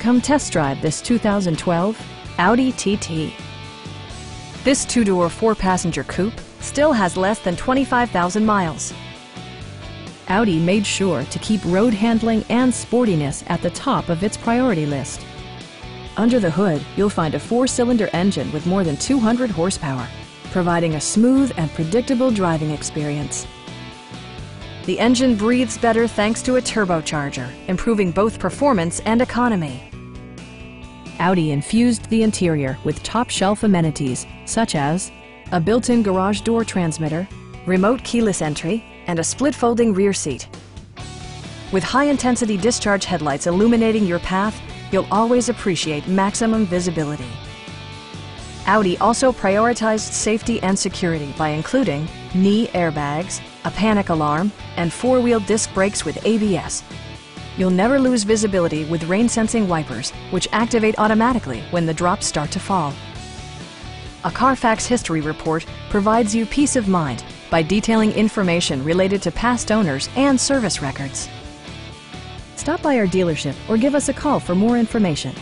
Come test drive this 2012 Audi TT. This two-door, four-passenger coupe still has less than 25,000 miles. Audi made sure to keep road handling and sportiness at the top of its priority list. Under the hood, you'll find a four-cylinder engine with more than 200 horsepower, providing a smooth and predictable driving experience. The engine breathes better thanks to a turbocharger, improving both performance and economy. Audi infused the interior with top-shelf amenities such as a built-in garage door transmitter, remote keyless entry, and a split-folding rear seat. With high-intensity discharge headlights illuminating your path, you'll always appreciate maximum visibility. Audi also prioritized safety and security by including knee airbags, a panic alarm, and four-wheel disc brakes with ABS. You'll never lose visibility with rain-sensing wipers, which activate automatically when the drops start to fall. A Carfax history report provides you peace of mind by detailing information related to past owners and service records. Stop by our dealership or give us a call for more information.